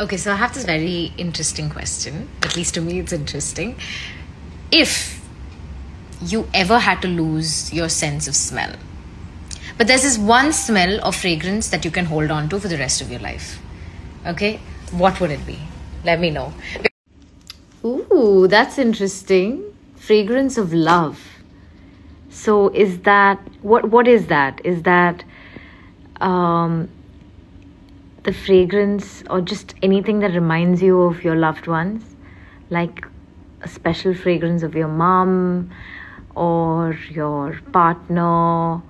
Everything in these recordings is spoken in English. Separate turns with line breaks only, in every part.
Okay, so I have this very interesting question. At least to me, it's interesting. If you ever had to lose your sense of smell, but there's this one smell of fragrance that you can hold on to for the rest of your life, okay, what would it be? Let me know. Ooh, that's interesting. Fragrance of love. So, is that what? What is that? Is that um, the fragrance or just anything that reminds you of your loved ones, like a special fragrance of your mom or your partner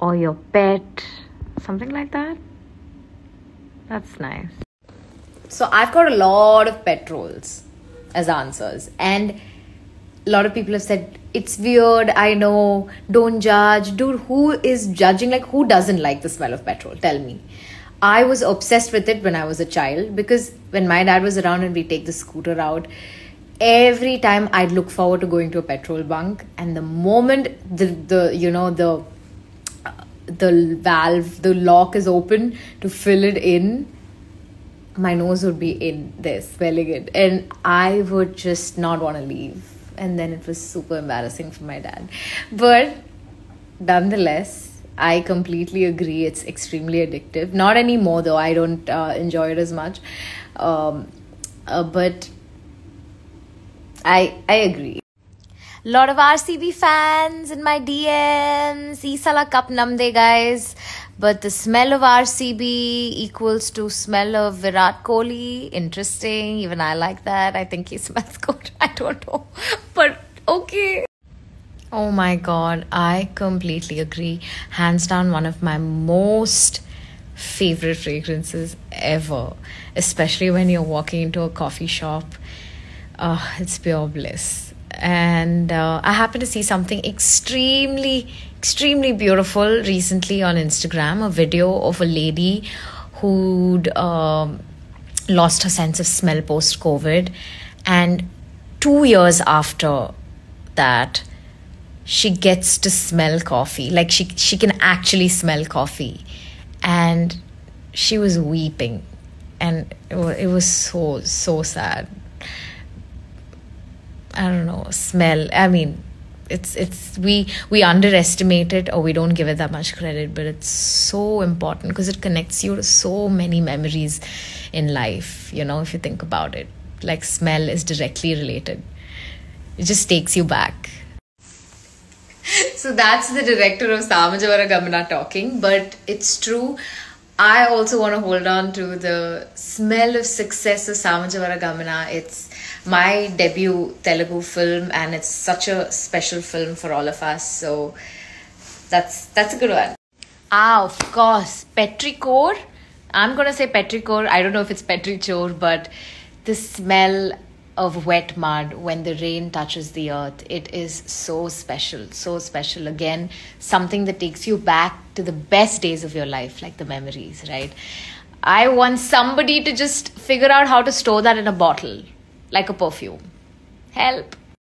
or your pet, something like that. That's nice. So I've got a lot of petrols as answers, and a lot of people have said it's weird. I know. Don't judge, dude. Who is judging? Like, who doesn't like the smell of petrol? Tell me. I was obsessed with it when I was a child because when my dad was around and we take the scooter out, every time I'd look forward to going to a petrol bunk, and the moment the the you know the the valve the lock is open to fill it in my nose would be in there smelling it. And i would just not want to leave. And then it was super embarrassing for my dad. But nonetheless I completely agree. It's extremely addictive. Not anymore, though. I don't uh, enjoy it as much. Um, uh, but I I agree. Lot of RCB fans in my DMs. Isala cup namde guys. But the smell of RCB equals to smell of Virat Kohli. Interesting. Even I like that. I think he smells good. I don't know. But okay. Oh my god, I completely agree. Hands down, one of my most favorite fragrances ever, especially when you're walking into a coffee shop. Uh, it's pure bliss. And uh, I happened to see something extremely, extremely beautiful recently on Instagram a video of a lady who'd um, lost her sense of smell post COVID. And two years after that, she gets to smell coffee. Like she she can actually smell coffee. And she was weeping. And it was, it was so so sad. I don't know smell i mean it's it's we we underestimate it or we don't give it that much credit but it's so important because it connects you to so many memories in life you know if you think about it. Like smell is directly related. It just takes you back so that's the director of Samajavaragamana talking, but it's true. I also want to hold on to the smell of success of Samajavaragamana. It's my debut Telugu film, and it's such a special film for all of us. So that's that's a good one. Ah, of course, petrichor. I'm gonna say petrichor. I don't know if it's petrichor, but the smell of wet mud when the rain touches the earth. It is so special, so special. Again, something that takes you back to the best days of your life, like the memories, right? I want somebody to just figure out how to store that in a bottle, like a perfume. Help.